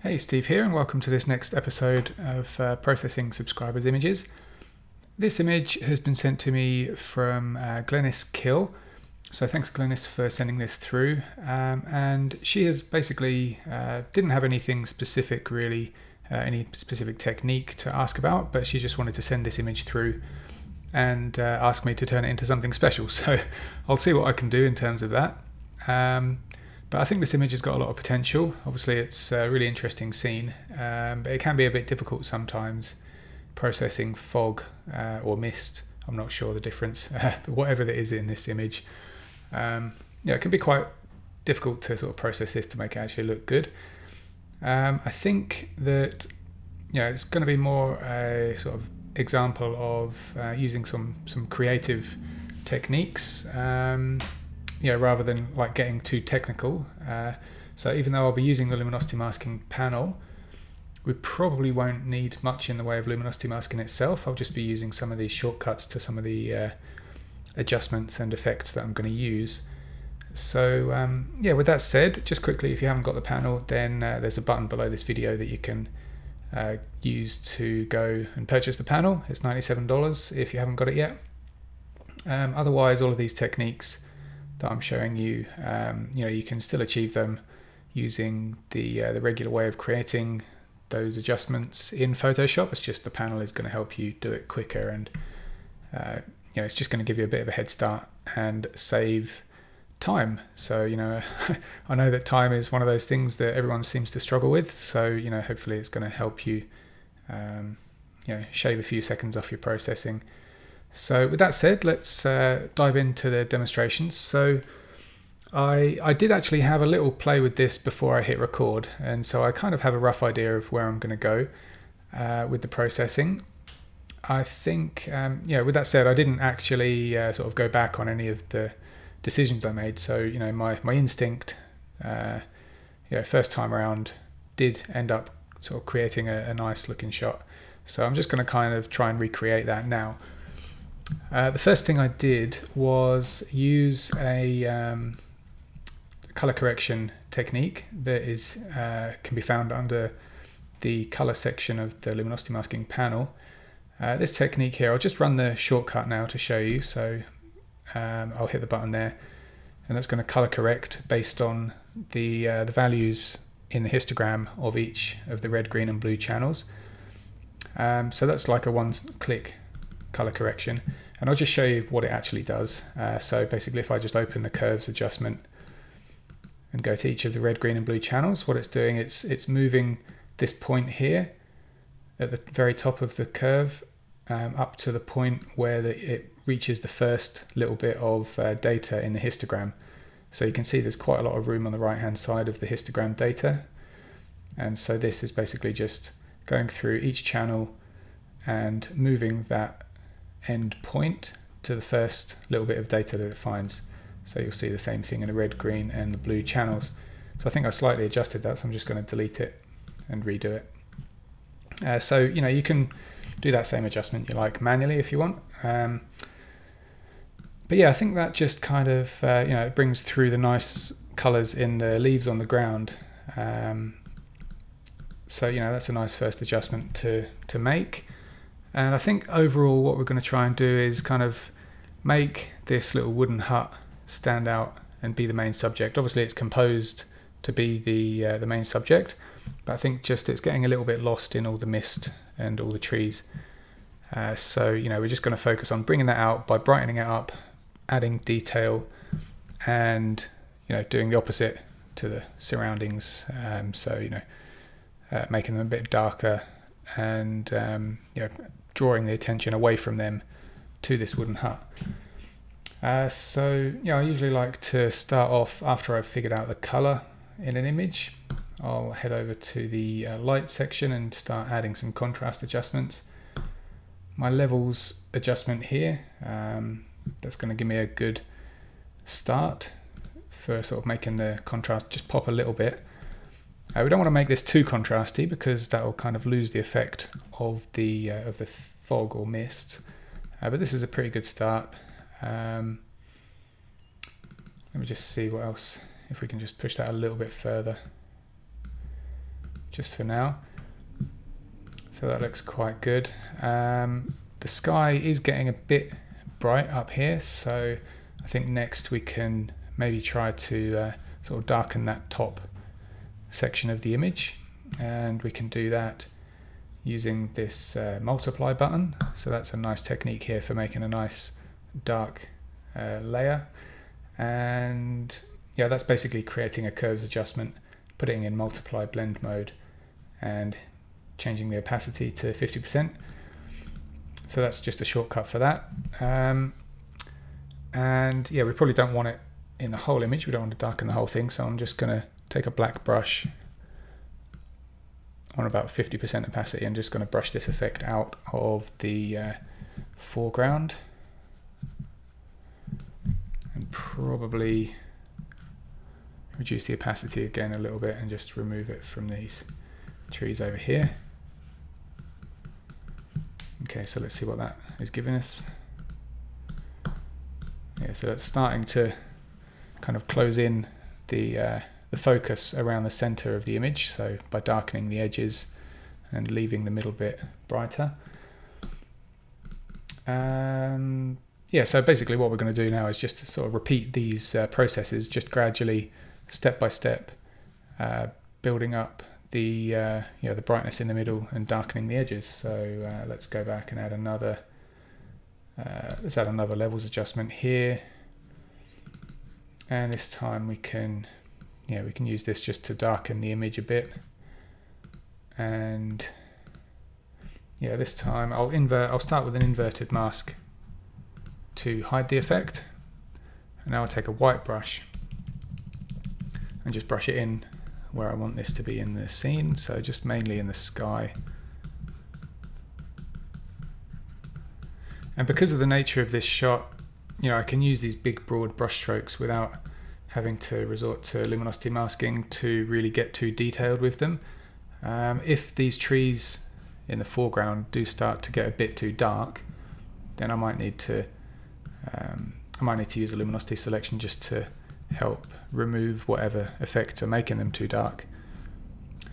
Hey, Steve here, and welcome to this next episode of uh, Processing Subscribers Images. This image has been sent to me from uh, Kill, so thanks Glenys for sending this through. Um, and she has basically uh, didn't have anything specific really, uh, any specific technique to ask about, but she just wanted to send this image through and uh, ask me to turn it into something special. So I'll see what I can do in terms of that. Um, but I think this image has got a lot of potential. Obviously, it's a really interesting scene, um, but it can be a bit difficult sometimes processing fog uh, or mist. I'm not sure the difference, but whatever that is in this image. Um, yeah, it can be quite difficult to sort of process this to make it actually look good. Um, I think that yeah, it's going to be more a sort of example of uh, using some some creative techniques. Um, you know, rather than like getting too technical. Uh, so even though I'll be using the luminosity masking panel, we probably won't need much in the way of luminosity masking itself. I'll just be using some of these shortcuts to some of the uh, adjustments and effects that I'm going to use. So um, yeah, with that said, just quickly, if you haven't got the panel, then uh, there's a button below this video that you can uh, use to go and purchase the panel. It's $97 if you haven't got it yet. Um, otherwise, all of these techniques that I'm showing you, um, you know, you can still achieve them using the uh, the regular way of creating those adjustments in Photoshop. It's just the panel is going to help you do it quicker, and uh, you know, it's just going to give you a bit of a head start and save time. So you know, I know that time is one of those things that everyone seems to struggle with. So you know, hopefully, it's going to help you, um, you know, shave a few seconds off your processing so with that said, let's uh, dive into the demonstrations. So I, I did actually have a little play with this before I hit record, and so I kind of have a rough idea of where I'm going to go uh, with the processing. I think, um, yeah, with that said, I didn't actually uh, sort of go back on any of the decisions I made. So, you know, my, my instinct, uh, you know, first time around did end up sort of creating a, a nice looking shot. So I'm just going to kind of try and recreate that now. Uh, the first thing I did was use a um, color correction technique that is uh, can be found under the color section of the luminosity masking panel. Uh, this technique here, I'll just run the shortcut now to show you. So um, I'll hit the button there and that's going to color correct based on the, uh, the values in the histogram of each of the red, green and blue channels. Um, so that's like a one click color correction. And I'll just show you what it actually does. Uh, so basically if I just open the curves adjustment and go to each of the red, green and blue channels, what it's doing, it's, it's moving this point here at the very top of the curve um, up to the point where the, it reaches the first little bit of uh, data in the histogram. So you can see there's quite a lot of room on the right hand side of the histogram data. And so this is basically just going through each channel and moving that end point to the first little bit of data that it finds. So you'll see the same thing in the red, green and the blue channels. So I think I slightly adjusted that, so I'm just going to delete it and redo it. Uh, so, you know, you can do that same adjustment you like manually if you want. Um, but yeah, I think that just kind of, uh, you know, it brings through the nice colors in the leaves on the ground. Um, so, you know, that's a nice first adjustment to, to make. And I think overall what we're going to try and do is kind of make this little wooden hut stand out and be the main subject. Obviously it's composed to be the uh, the main subject, but I think just it's getting a little bit lost in all the mist and all the trees. Uh, so you know we're just going to focus on bringing that out by brightening it up, adding detail, and you know doing the opposite to the surroundings. Um, so you know uh, making them a bit darker and um, you know drawing the attention away from them to this wooden hut. Uh, so yeah, I usually like to start off after I've figured out the color in an image. I'll head over to the uh, light section and start adding some contrast adjustments. My levels adjustment here, um, that's going to give me a good start for sort of making the contrast just pop a little bit. Uh, we don't want to make this too contrasty because that will kind of lose the effect of the uh, of the fog or mist. Uh, but this is a pretty good start. Um, let me just see what else, if we can just push that a little bit further. just for now. So that looks quite good. Um, the sky is getting a bit bright up here, so I think next we can maybe try to uh, sort of darken that top section of the image and we can do that using this uh, multiply button. So that's a nice technique here for making a nice dark uh, layer. And yeah that's basically creating a curves adjustment putting in multiply blend mode and changing the opacity to 50% so that's just a shortcut for that. Um, and yeah we probably don't want it in the whole image. We don't want to darken the whole thing so I'm just gonna take a black brush on about 50% opacity I'm just going to brush this effect out of the uh, foreground and probably reduce the opacity again a little bit and just remove it from these trees over here. Okay, so let's see what that is giving us. Yeah, so that's starting to kind of close in the uh, the focus around the center of the image, so by darkening the edges and leaving the middle bit brighter. Um, yeah, so basically what we're going to do now is just sort of repeat these uh, processes just gradually, step by step, uh, building up the uh, you know the brightness in the middle and darkening the edges. So uh, let's go back and add another. Uh, let's add another levels adjustment here, and this time we can yeah, we can use this just to darken the image a bit. And yeah, this time I'll invert, I'll start with an inverted mask to hide the effect. And now I'll take a white brush and just brush it in where I want this to be in the scene. So just mainly in the sky. And because of the nature of this shot, you know, I can use these big broad brush strokes without having to resort to luminosity masking to really get too detailed with them. Um, if these trees in the foreground do start to get a bit too dark, then I might need to um, I might need to use a luminosity selection just to help remove whatever effects are making them too dark.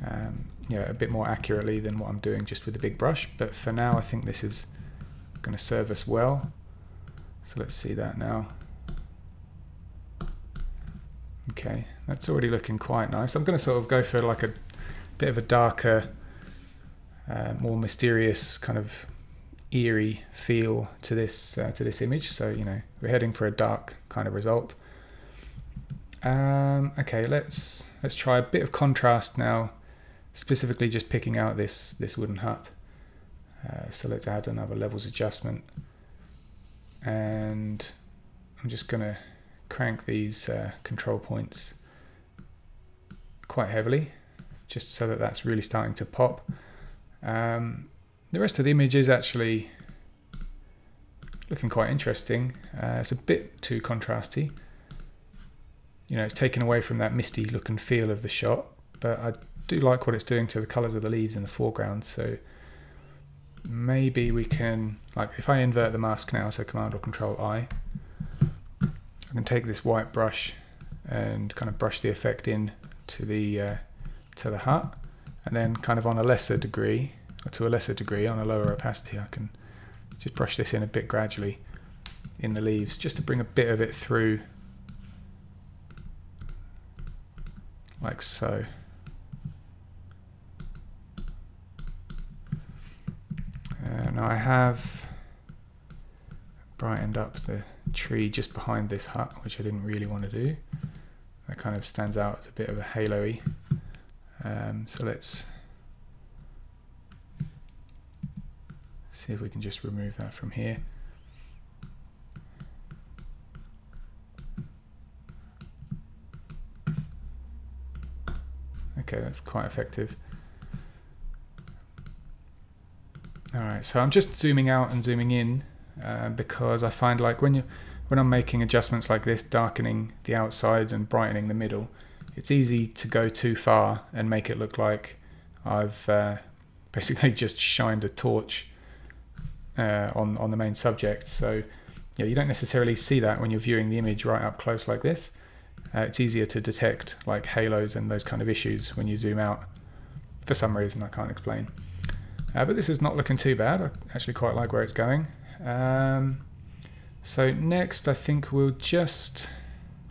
Um, you know, a bit more accurately than what I'm doing just with the big brush. But for now, I think this is going to serve us well. So let's see that now. Okay, that's already looking quite nice. I'm going to sort of go for like a bit of a darker, uh, more mysterious kind of eerie feel to this uh, to this image. So you know we're heading for a dark kind of result. Um, okay, let's let's try a bit of contrast now, specifically just picking out this this wooden hut. Uh, so let's add another levels adjustment, and I'm just gonna crank these uh, control points quite heavily just so that that's really starting to pop. Um, the rest of the image is actually looking quite interesting. Uh, it's a bit too contrasty. You know, it's taken away from that misty look and feel of the shot, but I do like what it's doing to the colours of the leaves in the foreground. So maybe we can, like if I invert the mask now, so Command or Control I, can take this white brush and kind of brush the effect in to the uh, to the hut and then kind of on a lesser degree or to a lesser degree on a lower opacity I can just brush this in a bit gradually in the leaves just to bring a bit of it through like so. Uh, now I have brightened up the tree just behind this hut, which I didn't really want to do. That kind of stands out as a bit of a halo-y. Um, so let's see if we can just remove that from here. Okay, that's quite effective. Alright, so I'm just zooming out and zooming in uh, because I find like when you when I'm making adjustments like this, darkening the outside and brightening the middle, it's easy to go too far and make it look like I've uh, basically just shined a torch uh, on on the main subject. So yeah, you don't necessarily see that when you're viewing the image right up close like this. Uh, it's easier to detect like halos and those kind of issues when you zoom out. for some reason I can't explain. Uh, but this is not looking too bad. I actually quite like where it's going. Um, so next I think we'll just,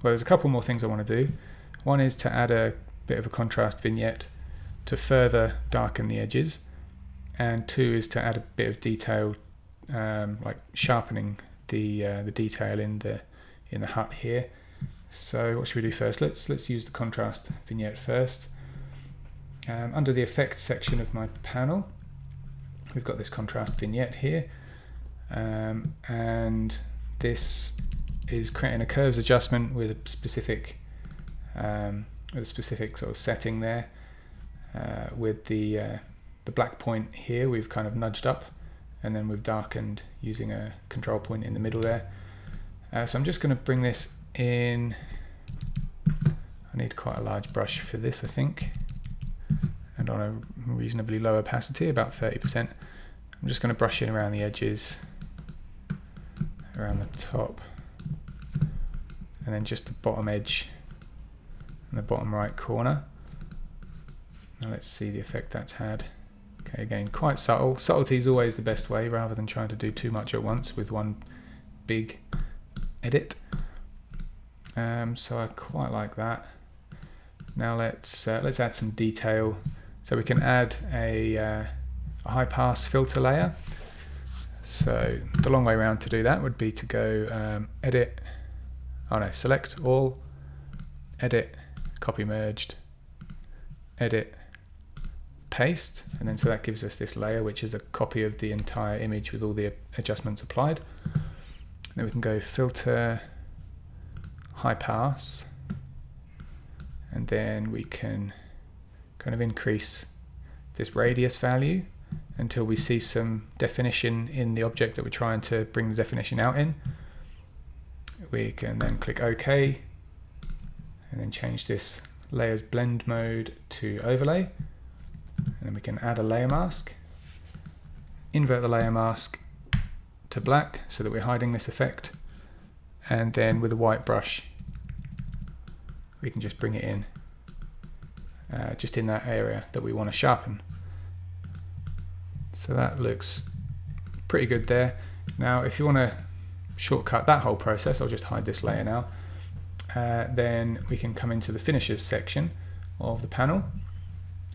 well there's a couple more things I want to do. One is to add a bit of a contrast vignette to further darken the edges. And two is to add a bit of detail, um, like sharpening the uh, the detail in the in the hut here. So what should we do first? Let's let's use the contrast vignette first. Um, under the effects section of my panel, we've got this contrast vignette here, um, and this is creating a curves adjustment with a specific um, with a specific sort of setting there. Uh, with the uh, the black point here, we've kind of nudged up, and then we've darkened using a control point in the middle there. Uh, so I'm just going to bring this in. I need quite a large brush for this, I think, and on a reasonably low opacity, about 30%. I'm just going to brush in around the edges, around the top, and then just the bottom edge in the bottom right corner. Now let's see the effect that's had. Okay, again, quite subtle. Subtlety is always the best way rather than trying to do too much at once with one big edit. Um, so I quite like that. Now let's uh, let's add some detail. So we can add a, uh, a high pass filter layer. So the long way around to do that would be to go um, edit, oh no, select all, edit, copy merged, edit, paste, and then so that gives us this layer which is a copy of the entire image with all the adjustments applied. Then we can go filter, high pass, and then we can kind of increase this radius value until we see some definition in the object that we're trying to bring the definition out in. We can then click OK and then change this layers blend mode to overlay. And then we can add a layer mask invert the layer mask to black so that we're hiding this effect. And then with a white brush we can just bring it in uh, just in that area that we want to sharpen so that looks pretty good there. Now if you want to shortcut that whole process I'll just hide this layer now uh, then we can come into the finishes section of the panel.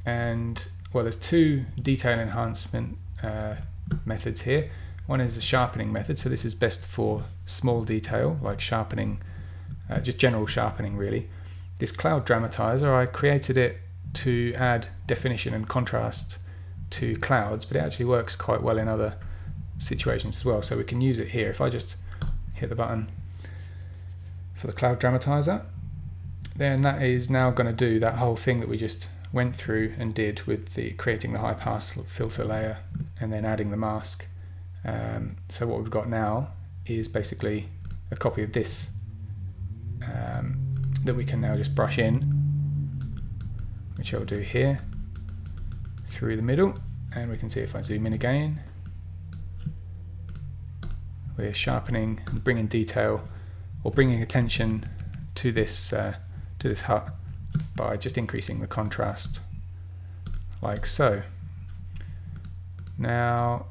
And well there's two detail enhancement uh, methods here. One is a sharpening method so this is best for small detail like sharpening uh, just general sharpening really. This cloud dramatizer I created it to add definition and contrast to clouds but it actually works quite well in other situations as well. So we can use it here. If I just hit the button for the cloud dramatizer, then that is now going to do that whole thing that we just went through and did with the creating the high pass filter layer and then adding the mask. Um, so what we've got now is basically a copy of this um, that we can now just brush in, which I'll do here through the middle and we can see if I zoom in again we're sharpening and bringing detail or bringing attention to this uh, to this hut by just increasing the contrast like so. Now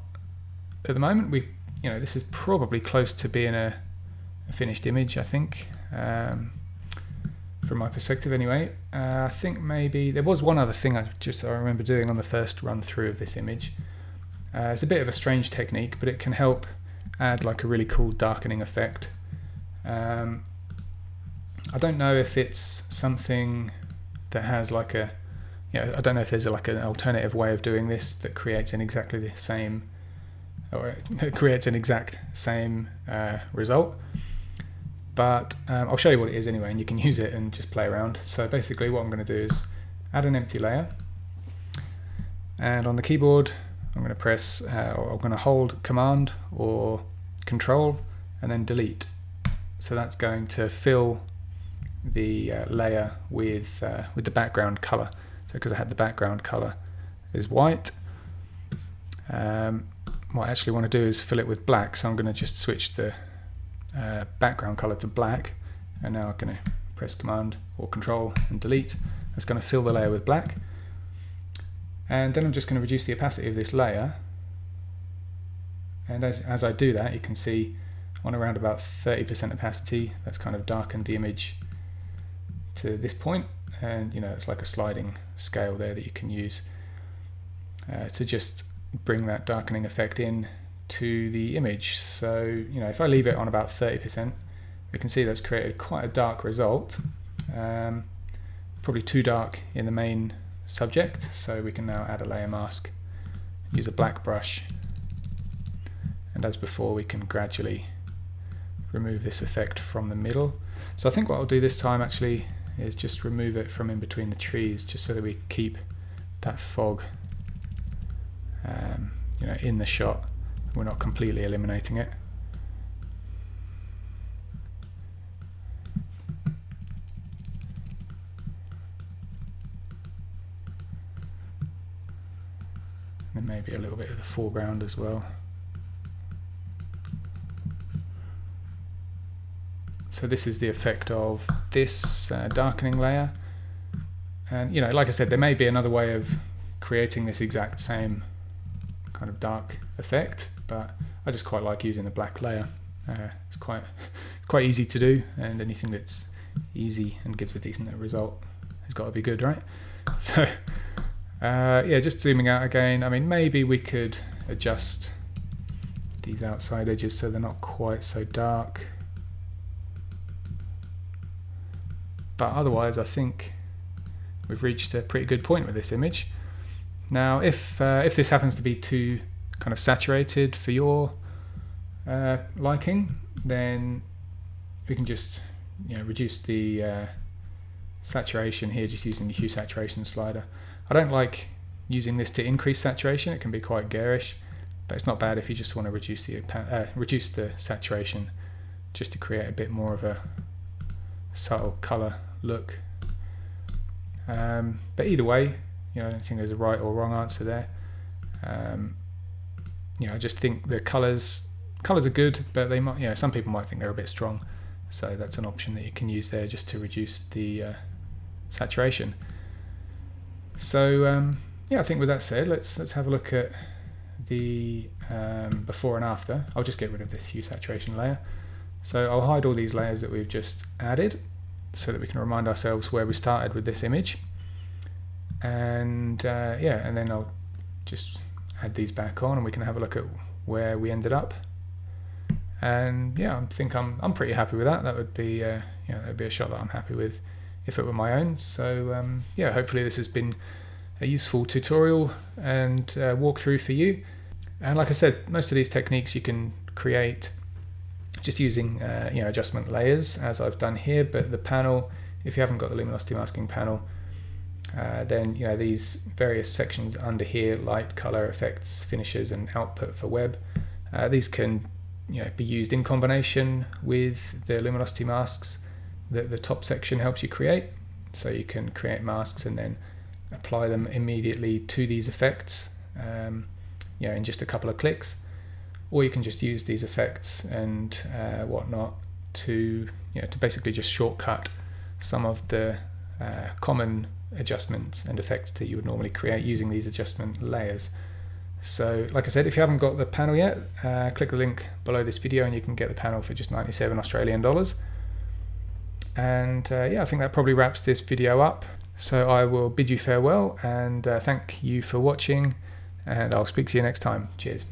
at the moment we you know this is probably close to being a, a finished image I think um, from my perspective anyway. Uh, I think maybe there was one other thing I just I remember doing on the first run through of this image. Uh, it's a bit of a strange technique but it can help add like a really cool darkening effect um, I don't know if it's something that has like a, you know, I don't know if there's a, like an alternative way of doing this that creates an exactly the same, or creates an exact same uh, result. But um, I'll show you what it is anyway, and you can use it and just play around. So basically, what I'm going to do is add an empty layer, and on the keyboard, I'm going to press, uh, or I'm going to hold Command or Control, and then delete so that's going to fill the uh, layer with uh, with the background color. So because I had the background color is white, um, what I actually want to do is fill it with black. So I'm going to just switch the uh, background color to black, and now I'm going to press Command or Control and delete. That's going to fill the layer with black. And then I'm just going to reduce the opacity of this layer. And as, as I do that, you can see on around about 30% opacity, that's kind of darkened the image to this point. And you know, it's like a sliding scale there that you can use uh, to just bring that darkening effect in to the image. So, you know, if I leave it on about 30%, we can see that's created quite a dark result. Um, probably too dark in the main subject, so we can now add a layer mask, use a black brush, and as before we can gradually remove this effect from the middle. So I think what I'll do this time actually is just remove it from in between the trees just so that we keep that fog um, you know, in the shot. We're not completely eliminating it. And maybe a little bit of the foreground as well. So this is the effect of this uh, darkening layer. And you know, like I said, there may be another way of creating this exact same kind of dark effect, but I just quite like using the black layer. Uh, it's quite it's quite easy to do, and anything that's easy and gives a decent result has got to be good, right? So uh, yeah, just zooming out again. I mean, maybe we could adjust these outside edges so they're not quite so dark. But otherwise, I think we've reached a pretty good point with this image. Now, if uh, if this happens to be too kind of saturated for your uh, liking, then we can just you know reduce the uh, saturation here just using the hue saturation slider. I don't like using this to increase saturation; it can be quite garish, but it's not bad if you just want to reduce the uh, reduce the saturation just to create a bit more of a subtle color look. Um, but either way, you know, I don't think there's a right or wrong answer there. Um, you know, I just think the colours colours are good, but they might, you know, some people might think they're a bit strong. So that's an option that you can use there just to reduce the uh, saturation. So um, yeah, I think with that said, let's let's have a look at the um, before and after. I'll just get rid of this hue saturation layer. So I'll hide all these layers that we've just added so that we can remind ourselves where we started with this image and uh, yeah and then I'll just add these back on and we can have a look at where we ended up. And yeah I think I'm, I'm pretty happy with that. That would be uh, you know that would be a shot that I'm happy with if it were my own. So um, yeah hopefully this has been a useful tutorial and uh, walkthrough for you. And like I said most of these techniques you can create just using uh, you know adjustment layers as I've done here. But the panel if you haven't got the luminosity masking panel uh, then you know these various sections under here, light, color, effects, finishes, and output for web. Uh, these can you know be used in combination with the luminosity masks that the top section helps you create. So you can create masks and then apply them immediately to these effects, um, you know, in just a couple of clicks. Or you can just use these effects and uh, whatnot to you know to basically just shortcut some of the uh, common adjustments and effects that you would normally create using these adjustment layers. So like I said, if you haven't got the panel yet, uh, click the link below this video and you can get the panel for just 97 Australian dollars. And uh, yeah, I think that probably wraps this video up. So I will bid you farewell and uh, thank you for watching and I'll speak to you next time. Cheers.